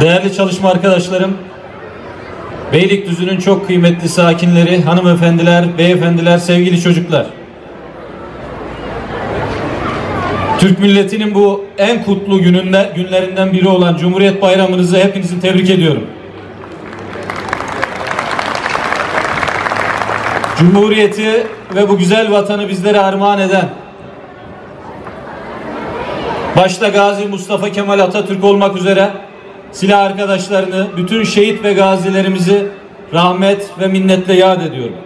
Değerli çalışma arkadaşlarım, Beylikdüzü'nün çok kıymetli sakinleri, hanımefendiler, beyefendiler, sevgili çocuklar. Türk milletinin bu en kutlu gününde, günlerinden biri olan Cumhuriyet Bayramınızı hepinizi tebrik ediyorum. Cumhuriyeti ve bu güzel vatanı bizlere armağan eden başta Gazi Mustafa Kemal Atatürk olmak üzere silah arkadaşlarını, bütün şehit ve gazilerimizi rahmet ve minnetle yad ediyorum.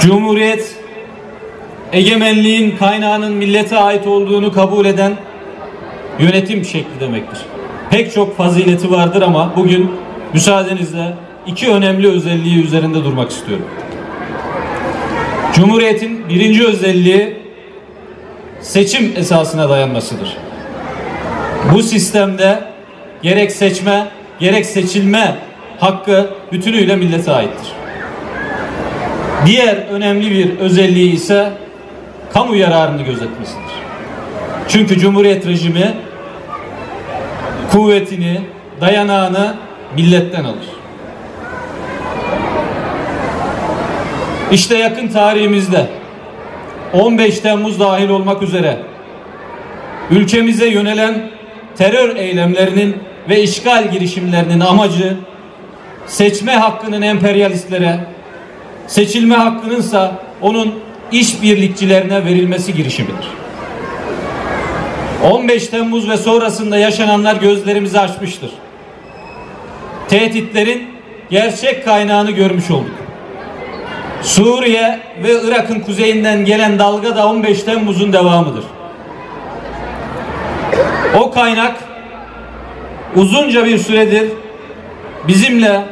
Cumhuriyet egemenliğin kaynağının millete ait olduğunu kabul eden yönetim şekli demektir. Pek çok fazileti vardır ama bugün müsaadenizle iki önemli özelliği üzerinde durmak istiyorum. Cumhuriyetin birinci özelliği seçim esasına dayanmasıdır. Bu sistemde gerek seçme gerek seçilme hakkı bütünüyle millete aittir. Diğer önemli bir özelliği ise kamu yararını gözetmesidir. Çünkü Cumhuriyet rejimi kuvvetini, dayanağını milletten alır. İşte yakın tarihimizde 15 Temmuz dahil olmak üzere ülkemize yönelen terör eylemlerinin ve işgal girişimlerinin amacı seçme hakkının emperyalistlere, seçilme hakkınınsa onun işbirlikçilerine verilmesi girişimidir. 15 Temmuz ve sonrasında yaşananlar gözlerimizi açmıştır. Tehditlerin gerçek kaynağını görmüş olduk. Suriye ve Irak'ın kuzeyinden gelen dalga da 15 Temmuz'un devamıdır. O kaynak uzunca bir süredir bizimle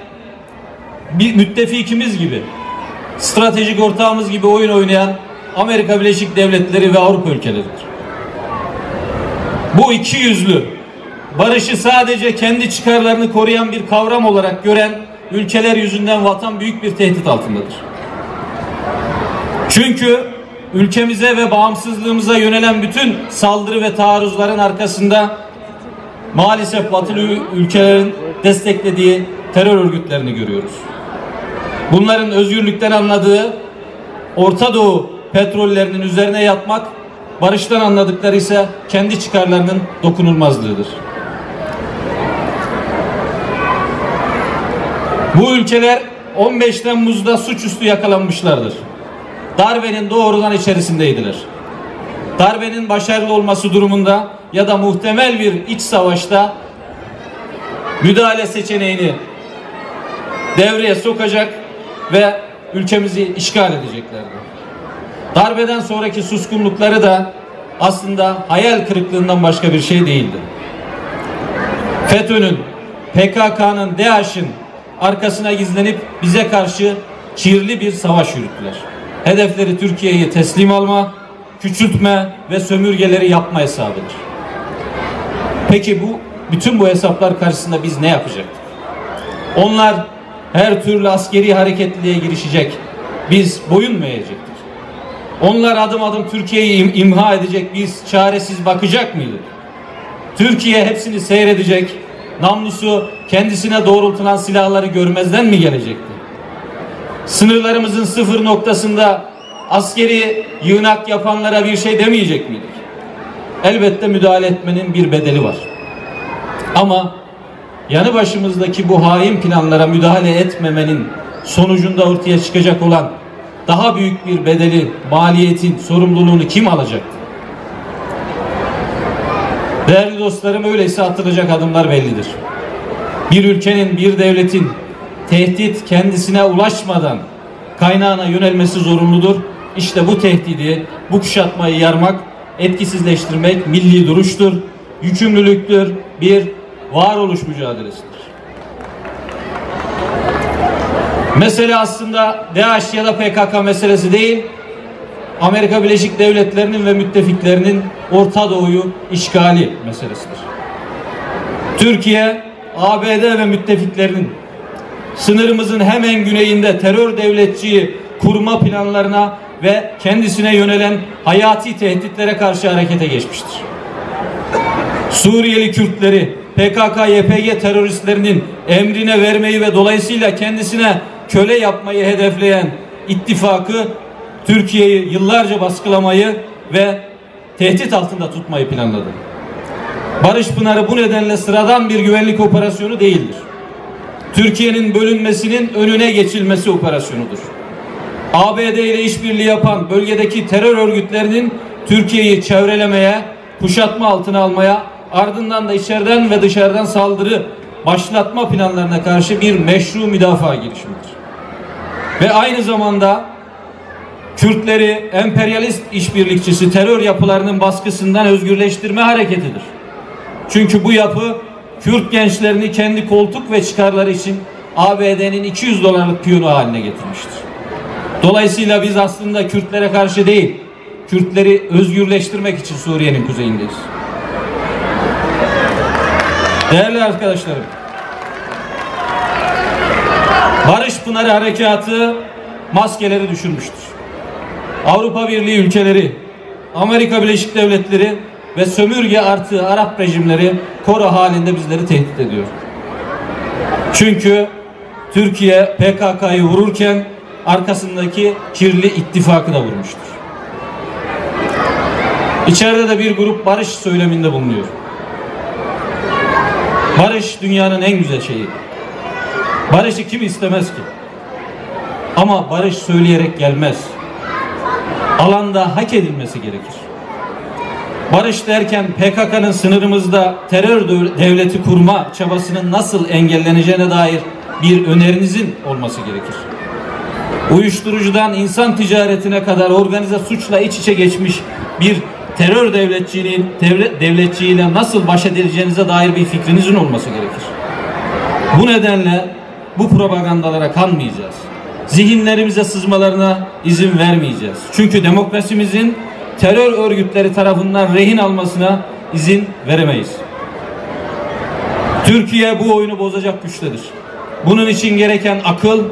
bir müttefikimiz gibi stratejik ortağımız gibi oyun oynayan Amerika Birleşik Devletleri ve Avrupa ülkeleridir. Bu iki yüzlü barışı sadece kendi çıkarlarını koruyan bir kavram olarak gören ülkeler yüzünden vatan büyük bir tehdit altındadır. Çünkü ülkemize ve bağımsızlığımıza yönelen bütün saldırı ve taarruzların arkasında maalesef batılı ülkelerin desteklediği terör örgütlerini görüyoruz. Bunların özgürlükten anladığı Orta Doğu petrollerinin üzerine yatmak, barıştan anladıkları ise kendi çıkarlarının dokunulmazlığıdır. Bu ülkeler 15 Temmuz'da suçüstü yakalanmışlardır. Darbenin doğrudan içerisindeydiler. Darbenin başarılı olması durumunda ya da muhtemel bir iç savaşta müdahale seçeneğini devreye sokacak ve ülkemizi işgal edeceklerdi. Darbeden sonraki suskunlukları da aslında hayal kırıklığından başka bir şey değildi. FETÖ'nün, PKK'nın, DAEŞ'in arkasına gizlenip bize karşı kirli bir savaş yürüttüler. Hedefleri Türkiye'yi teslim alma, küçültme ve sömürgeleri yapma hesabıdır. Peki bu bütün bu hesaplar karşısında biz ne yapacaktık? Onlar her türlü askeri hareketliliğe girişecek. Biz boyun mu eğecektik? Onlar adım adım Türkiye'yi imha edecek. Biz çaresiz bakacak mıydık? Türkiye hepsini seyredecek. Namlusu kendisine doğrultulan silahları görmezden mi gelecekti? Sınırlarımızın sıfır noktasında askeri yığınak yapanlara bir şey demeyecek miydik? Elbette müdahale etmenin bir bedeli var. Ama yanı başımızdaki bu hain planlara müdahale etmemenin sonucunda ortaya çıkacak olan daha büyük bir bedeli, maliyetin sorumluluğunu kim alacaktı? Değerli dostlarım öyleyse atılacak adımlar bellidir. Bir ülkenin, bir devletin tehdit kendisine ulaşmadan kaynağına yönelmesi zorunludur. İşte bu tehdidi, bu kuşatmayı yarmak, etkisizleştirmek milli duruştur, yükümlülüktür, bir varoluş mücadelesidir. Mesele aslında DAEŞ ya da PKK meselesi değil, Amerika Birleşik Devletleri'nin ve müttefiklerinin Orta Doğu'yu işgali meselesidir. Türkiye, ABD ve müttefiklerinin sınırımızın hemen güneyinde terör devletçiyi kurma planlarına ve kendisine yönelen hayati tehditlere karşı harekete geçmiştir. Suriyeli Kürtleri PKK-YPG teröristlerinin emrine vermeyi ve dolayısıyla kendisine köle yapmayı hedefleyen ittifakı Türkiye'yi yıllarca baskılamayı ve tehdit altında tutmayı planladı. Barış Pınarı bu nedenle sıradan bir güvenlik operasyonu değildir. Türkiye'nin bölünmesinin önüne geçilmesi operasyonudur. ABD ile işbirliği yapan bölgedeki terör örgütlerinin Türkiye'yi çevrelemeye, kuşatma altına almaya, ardından da içeriden ve dışarıdan saldırı başlatma planlarına karşı bir meşru müdafaa girişimidir. Ve aynı zamanda Kürtleri emperyalist işbirlikçisi terör yapılarının baskısından özgürleştirme hareketidir. Çünkü bu yapı Kürt gençlerini kendi koltuk ve çıkarları için ABD'nin 200 dolarlık piyonu haline getirmiştir. Dolayısıyla biz aslında Kürtlere karşı değil, Kürtleri özgürleştirmek için Suriye'nin kuzeyindeyiz. Değerli arkadaşlarım, Barış Pınarı Harekatı maskeleri düşürmüştür. Avrupa Birliği ülkeleri, Amerika Birleşik Devletleri ve sömürge artı Arap rejimleri koro halinde bizleri tehdit ediyor. Çünkü Türkiye PKK'yı vururken arkasındaki kirli ittifakı da vurmuştur. İçeride de bir grup barış söyleminde bulunuyor. Barış dünyanın en güzel şeyi. Barışı kim istemez ki? Ama barış söyleyerek gelmez. Alanda hak edilmesi gerekir. Barış derken PKK'nın sınırımızda terör devleti kurma çabasının nasıl engelleneceğine dair bir önerinizin olması gerekir. Uyuşturucudan insan ticaretine kadar organize suçla iç içe geçmiş bir terör devletçiliğin devlet, devletçiliğiyle nasıl baş edileceğinize dair bir fikrinizin olması gerekir. Bu nedenle bu propagandalara kanmayacağız. Zihinlerimize sızmalarına izin vermeyeceğiz. Çünkü demokrasimizin terör örgütleri tarafından rehin almasına izin veremeyiz. Türkiye bu oyunu bozacak güçtedir. Bunun için gereken akıl,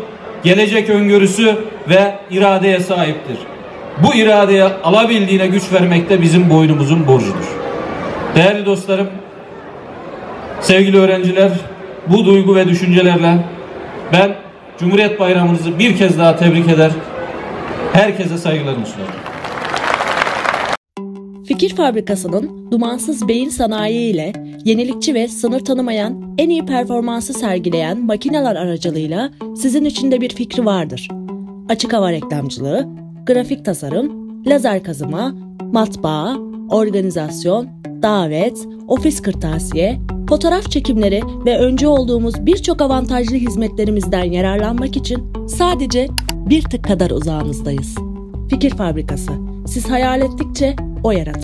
gelecek öngörüsü ve iradeye sahiptir. Bu iradeye alabildiğine güç vermek de bizim boynumuzun borcudur. Değerli dostlarım, sevgili öğrenciler, bu duygu ve düşüncelerle ben Cumhuriyet Bayramınızı bir kez daha tebrik eder, herkese saygılarımı sunarım. Fikir Fabrikası'nın dumansız beyin sanayi ile yenilikçi ve sınır tanımayan en iyi performansı sergileyen makineler aracılığıyla sizin için de bir fikri vardır. Açık hava reklamcılığı, grafik tasarım, lazer kazıma, matbaa, organizasyon, davet, ofis kırtasiye, fotoğraf çekimleri ve önce olduğumuz birçok avantajlı hizmetlerimizden yararlanmak için sadece bir tık kadar uzağınızdayız. Fikir Fabrikası. Siz hayal ettikçe o yaratır.